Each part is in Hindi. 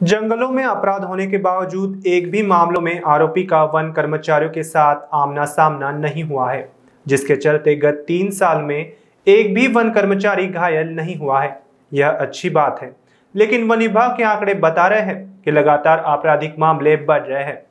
जंगलों में अपराध होने के बावजूद एक भी मामलों में आरोपी का वन कर्मचारियों के साथ आमना सामना नहीं हुआ है, जिसके चलते गत तीन साल में एक भी वन कर्मचारी घायल नहीं हुआ है। यह अच्छी बात है, लेकिन वन विभाग के आंकड़े बता रहे हैं कि लगातार आपराधिक मामले बढ़ रहे हैं।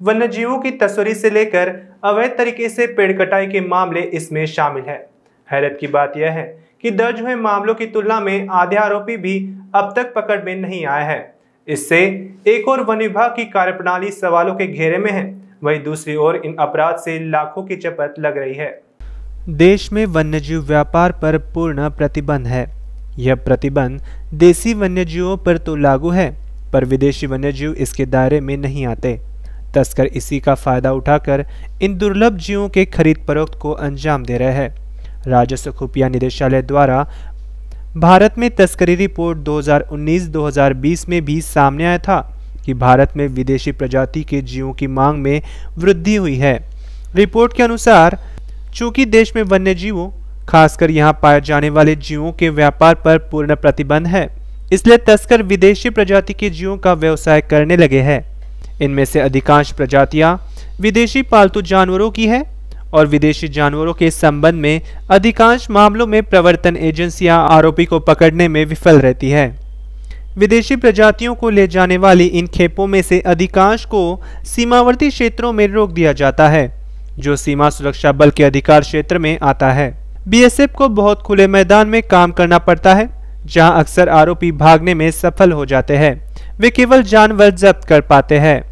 वन्य जीवों की तस्वीर से लेकर अवैध तरीके से पेड़ कटाई के मामले इसमें शामिल है। हैरत की बात यह है कि दर्ज हुए मामलों की तुलना में आधे आरोपी भी अब तक पकड़ में नहीं आए हैं। इससे एक और वन विभाग की कार्यप्रणाली सवालों के घेरे में है। वहीं दूसरी ओर इन अपराध से लाखों की चपत लग रही है। देश में वन्यजीव व्यापार पर पूर्ण प्रतिबंध है। यह प्रतिबंध देसी वन्यजीवों पर तो लागू है, पर विदेशी वन्यजीव इसके दायरे में नहीं आते। तस्कर इसी का फ़ायदा उठाकर इन दुर्लभ जीवों के खरीद फरोख्त को अंजाम दे रहे हैं। राजस्व खुफिया निदेशालय द्वारा भारत में तस्करी रिपोर्ट 2019-2020 में भी सामने आया था कि भारत में विदेशी प्रजाति के जीवों की मांग में वृद्धि हुई है। रिपोर्ट के अनुसार, चूँकि देश में वन्य जीवों खासकर यहाँ पाए जाने वाले जीवों के व्यापार पर पूर्ण प्रतिबंध है, इसलिए तस्कर विदेशी प्रजाति के जीवों का व्यवसाय करने लगे हैं। इनमें से अधिकांश प्रजातियाँ विदेशी पालतू जानवरों की है और विदेशी जानवरों के संबंध में अधिकांश मामलों में प्रवर्तन एजेंसियाँ आरोपी को पकड़ने में विफल रहती है। विदेशी प्रजातियों को ले जाने वाली इन खेपों में से अधिकांश को सीमावर्ती क्षेत्रों में रोक दिया जाता है, जो सीमा सुरक्षा बल के अधिकार क्षेत्र में आता है। बीएसएफ को बहुत खुले मैदान में काम करना पड़ता है, जहाँ अक्सर आरोपी भागने में सफल हो जाते हैं। वे केवल जानवर जब्त कर पाते हैं।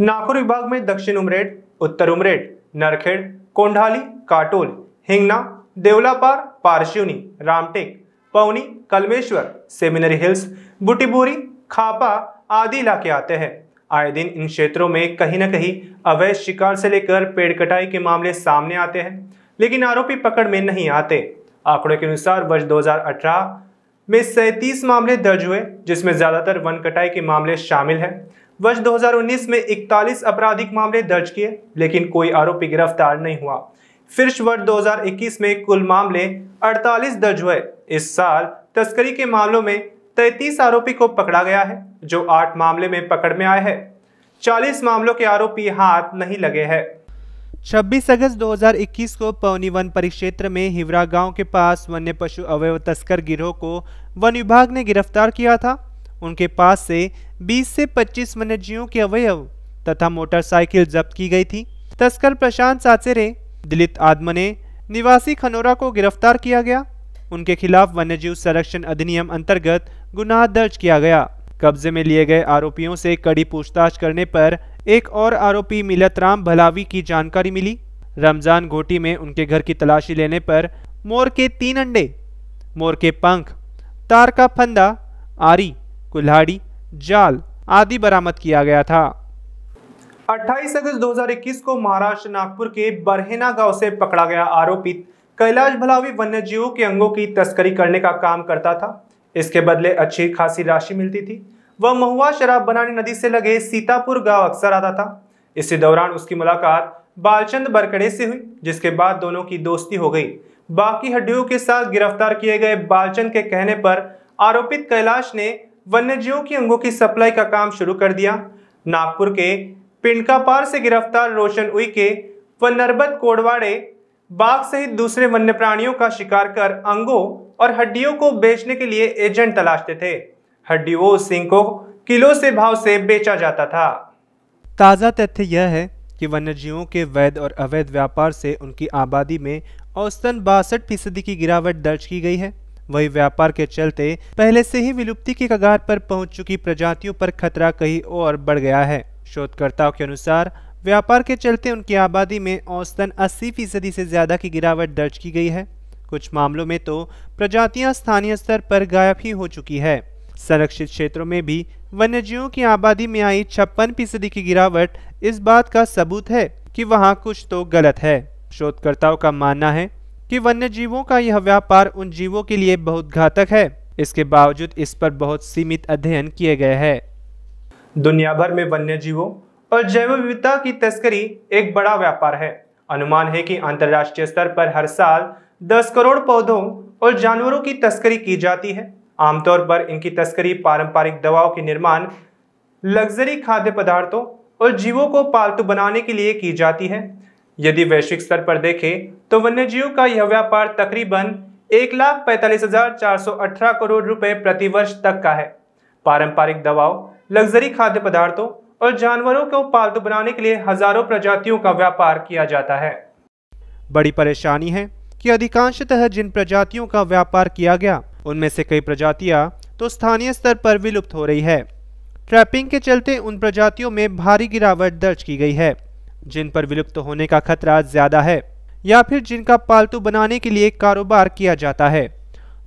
नागौर विभाग में दक्षिण उमरेड, उत्तर उमरेड। नरखेड़, कोंढाली, काटोल हिंगना देवलापार, पारशिवनी, रामटेक, पवनी, कलमेश्वर, सेमिनरी हिल्स, बुटीबोरी, खापा आदि इलाके आते हैं। आए दिन इन क्षेत्रों में कहीं न कहीं अवैध शिकार से लेकर पेड़ कटाई के मामले सामने आते हैं, लेकिन आरोपी पकड़ में नहीं आते। आंकड़ों के अनुसार वर्ष 2018 में सैतीस मामले दर्ज हुए, जिसमें ज़्यादातर वन कटाई के मामले शामिल हैं। वर्ष 2019 में 41 आपराधिक मामले दर्ज किए, लेकिन कोई आरोपी गिरफ़्तार नहीं हुआ। फिर वर्ष 2021 में कुल मामले 48 दर्ज हुए। इस साल तस्करी के मामलों में 33 आरोपी को पकड़ा गया है, जो 8 मामले में पकड़ में आए हैं। 40 मामलों के आरोपी हाथ नहीं लगे हैं। 26 अगस्त 2021 को पवनी वन परिक्षेत्र में हिवरा गाँव के पास वन्य पशु अवयव तस्कर गिरोह को वन विभाग ने गिरफ़्तार किया था। उनके पास से 20 से 25 वन्यजीवों के अवयव तथा मोटरसाइकिल जब्त की गई थी। तस्कर प्रशांत साचेरे दिलीप आदमने, निवासी खनोरा को गिरफ़्तार किया गया। उनके खिलाफ वन्यजीव संरक्षण अधिनियम अंतर्गत गुनाह दर्ज किया गया। कब्जे में लिए गए आरोपियों से कड़ी पूछताछ करने पर एक और आरोपी मिलत राम भलावी की जानकारी मिली। रमज़ान घोटी में उनके घर की तलाशी लेने पर मोर के तीन अंडे, मोर के पंख, तार का फंदा, आरी कुल्हाड़ी, जाल आदि बरामद किया गया था। 28 अगस्त 2021 को महाराष्ट्र नागपुर के बरहेना गाँव से पकड़ा गया आरोपित कैलाश भलावी वन्य जीवों के अंगों की तस्करी करने का काम करता था। इसके बदले अच्छी खासी राशि मिलती थी। वह महुआ शराब बनाने नदी से लगे सीतापुर गाँव अक्सर आता था। इसी दौरान उसकी मुलाकात बालचंद बरकड़े से हुई, जिसके बाद दोनों की दोस्ती हो गई। बाकी हड्डियों के साथ गिरफ़्तार किए गए बालचंद के कहने पर आरोपित कैलाश ने वन्यजीवों की अंगों की सप्लाई का काम शुरू कर दिया। नागपुर के पिंडकापार से गिरफ़्तार रोशन उइके व नरबत कोडवाड़े बाघ सहित दूसरे वन्य प्राणियों का शिकार कर अंगों और हड्डियों को बेचने के लिए एजेंट तलाशते थे। हड्डियों सिंह को किलो से भाव से बेचा जाता था। ताज़ा तथ्य यह है कि वन्यजीवों के वैध और अवैध व्यापार से उनकी आबादी में औसतन बासठ फ़ीसदी की गिरावट दर्ज की गई है। वही व्यापार के चलते पहले से ही विलुप्ति की कगार पर पहुँच चुकी प्रजातियों पर खतरा कहीं और बढ़ गया है। शोधकर्ताओं के अनुसार, व्यापार के चलते उनकी आबादी में औसतन 80 फ़ीसदी से ज़्यादा की गिरावट दर्ज की गई है। कुछ मामलों में तो प्रजातियाँ स्थानीय स्तर पर गायब ही हो चुकी है। संरक्षित क्षेत्रों में भी वन्यजीवों की आबादी में आई छप्पन फ़ीसदी की गिरावट इस बात का सबूत है कि वहाँ कुछ तो गलत है। शोधकर्ताओं का मानना है कि वन्य जीवों का यह व्यापार उन जीवों के लिए बहुत घातक है। इसके बावजूद इस पर बहुत सीमित अध्ययन किए गए हैं। दुनिया भर में वन्य जीवों और जैव विविधता की तस्करी एक बड़ा व्यापार है। अनुमान है कि अंतर्राष्ट्रीय स्तर पर हर साल 10 करोड़ पौधों और जानवरों की तस्करी की जाती है। आमतौर पर इनकी तस्करी पारंपरिक दवाओं के निर्माण, लग्जरी खाद्य पदार्थों और जीवों को पालतू बनाने के लिए की जाती है। यदि वैश्विक स्तर पर देखें तो वन्यजीवों का यह व्यापार तकरीबन एक लाख पैंतालीस हज़ार चार सौ अठारह करोड़ रुपए प्रति वर्ष तक का है। पारंपरिक दवाओं, लग्जरी खाद्य पदार्थों और जानवरों को पालतू बनाने के लिए हज़ारों प्रजातियों का व्यापार किया जाता है। बड़ी परेशानी है कि अधिकांशतः जिन प्रजातियों का व्यापार किया गया, उनमें से कई प्रजातियाँ तो स्थानीय स्तर पर विलुप्त हो रही है। ट्रैपिंग के चलते उन प्रजातियों में भारी गिरावट दर्ज की गई है, जिन पर विलुप्त होने का खतरा ज़्यादा है। या फिर जिनका पालतू बनाने के लिए कारोबार किया जाता है।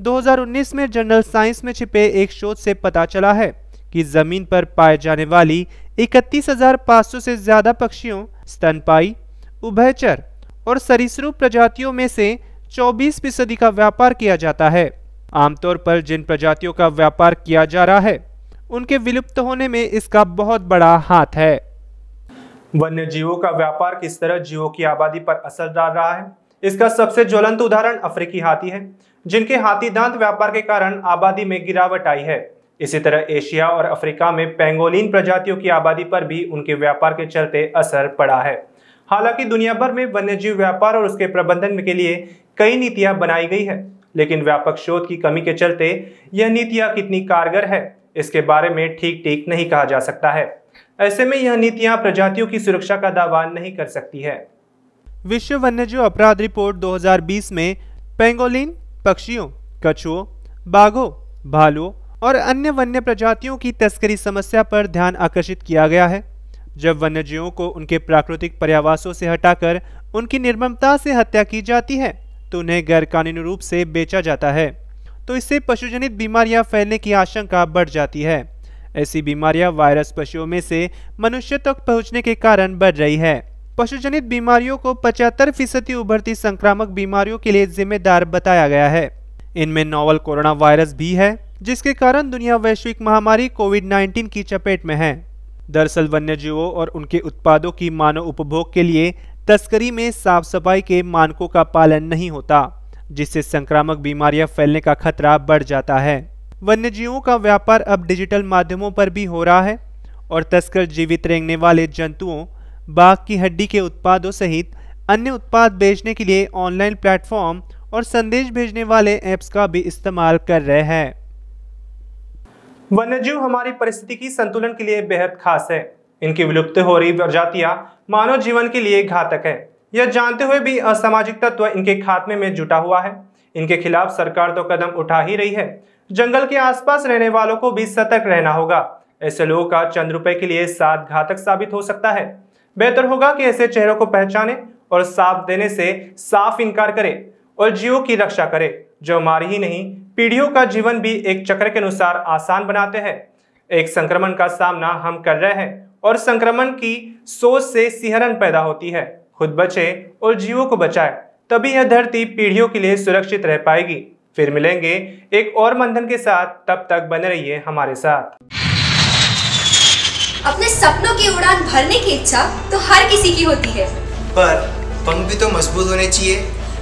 2019 में जनरल साइंस में छिपे एक शोध से पता चला है कि ज़मीन पर पाए जाने वाली 31,500 से ज़्यादा पक्षियों स्तनपाई उभयचर और सरीसृप प्रजातियों में से 24 फ़ीसदी का व्यापार किया जाता है। आमतौर पर जिन प्रजातियों का व्यापार किया जा रहा है उनके विलुप्त होने में इसका बहुत बड़ा हाथ है। वन्य जीवों का व्यापार किस तरह जीवों की आबादी पर असर डाल रहा है? इसका सबसे ज्वलंत उदाहरण अफ्रीकी हाथी है, जिनके हाथी दांत व्यापार के कारण आबादी में गिरावट आई है। इसी तरह एशिया और अफ्रीका में पेंगोलिन प्रजातियों की आबादी पर भी उनके व्यापार के चलते असर पड़ा है। हालाँकि दुनिया भर में वन्यजीव व्यापार और उसके प्रबंधन के लिए कई नीतियाँ बनाई गई है, लेकिन व्यापक शोध की कमी के चलते यह नीतियाँ कितनी कारगर है, इसके बारे में ठीक ठीक नहीं कहा जा सकता है। ऐसे में यह नीतियाँ प्रजातियों की सुरक्षा का दावा नहीं कर सकती है। विश्व वन्यजीव अपराध रिपोर्ट 2020 में पेंगोलिन, पक्षियों, कछुओं, बाघों, भालुओं और अन्य वन्य प्रजातियों की तस्करी समस्या पर ध्यान आकर्षित किया गया है। जब वन्यजीवों को उनके प्राकृतिक पर्यावासों से हटाकर उनकी निर्ममता से हत्या की जाती है तो उन्हें गैरकानूनी रूप से बेचा जाता है। तो इससे पशुजनित बीमारियाँ फैलने की आशंका बढ़ जाती है। ऐसी बीमारियाँ वायरस पशुओं में से मनुष्य तक पहुँचने के कारण बढ़ रही है। पशुजनित बीमारियों को पचहत्तर फ़ीसदी उभरती संक्रामक बीमारियों के लिए जिम्मेदार बताया गया है। इनमें नोवल कोरोना वायरस भी है, जिसके कारण दुनिया वैश्विक महामारी कोविड 19 की चपेट में है। दरअसल वन्य जीवों और उनके उत्पादों की मानव उपभोग के लिए तस्करी में साफ़ सफ़ाई के मानकों का पालन नहीं होता, जिससे संक्रामक बीमारियाँ फैलने का खतरा बढ़ जाता है। वन्यजीवों का व्यापार अब डिजिटल माध्यमों पर भी हो रहा है और तस्कर जीवित रेंगने वाले जंतुओं, बाघ की हड्डी के उत्पादों सहित अन्य उत्पाद बेचने के लिए ऑनलाइन प्लेटफॉर्म और संदेश भेजने वाले ऐप्स का भी इस्तेमाल कर रहे हैं। वन्यजीव हमारी परिस्थिति की संतुलन के लिए बेहद खास है। इनकी विलुप्त हो रही प्रजातियाँ मानव जीवन के लिए घातक है। यह जानते हुए भी असामाजिक तत्व इनके खात्मे में जुटा हुआ है। इनके खिलाफ सरकार तो कदम उठा ही रही है। जंगल के आसपास रहने वालों को भी सतर्क रहना होगा। ऐसे लोगों का चंद रुपए के लिए साथ घातक साबित हो सकता है। बेहतर होगा कि ऐसे चेहरों को पहचाने और साफ़ देने से साफ़ इनकार करे और जीवों की रक्षा करे। जो हमारी ही नहीं, पीढ़ियों का जीवन भी एक चक्र के अनुसार आसान बनाते हैं। एक संक्रमण का सामना हम कर रहे हैं और संक्रमण की सोच से सिहरन पैदा होती है। खुद बचे और जीवों को बचाए। तभी यह धरती पीढ़ियों के लिए सुरक्षित रह पाएगी। फिर मिलेंगे एक और मंथन के साथ। तब तक बने रहिए हमारे साथ। अपने सपनों की उड़ान भरने की इच्छा तो हर किसी की होती है। पर पंख भी तो मज़बूत होने चाहिए।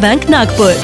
bank Nagpur